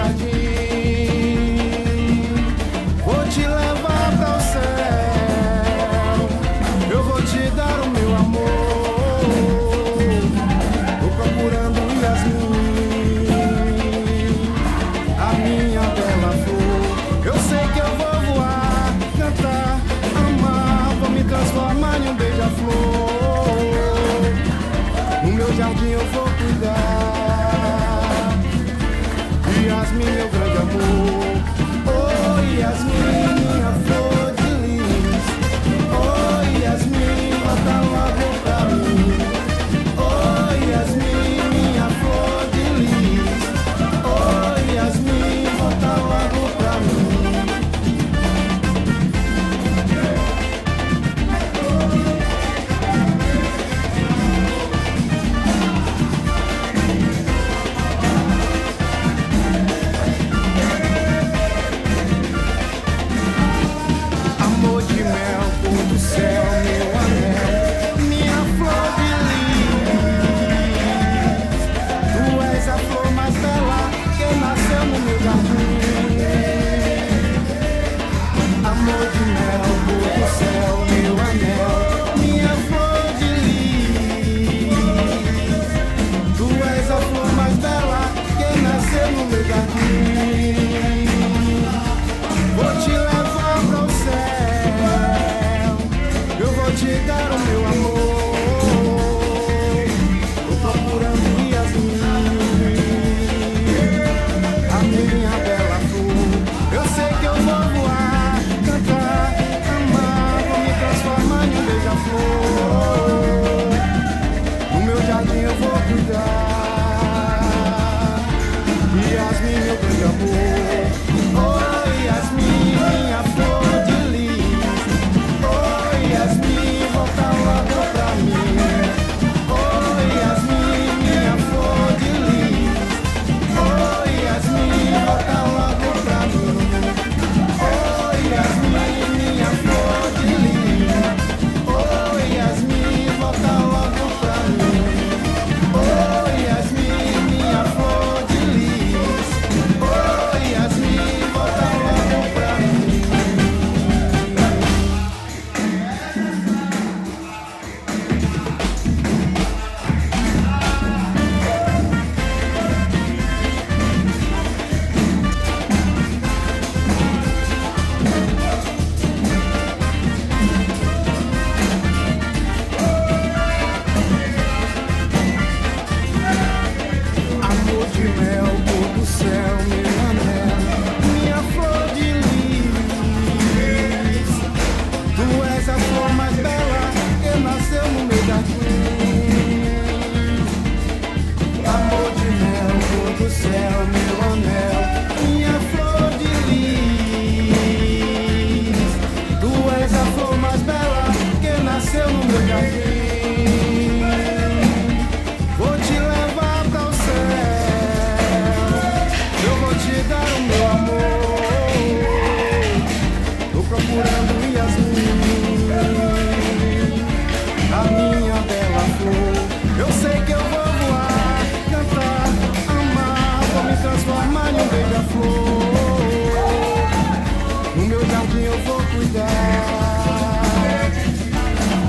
Jardim.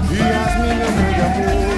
He has me no amor.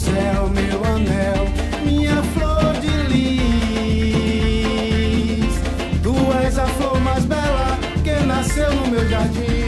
céu, meu anel, minha flor de lis. Tu és a flor mais bela que nasceu no meu jardim.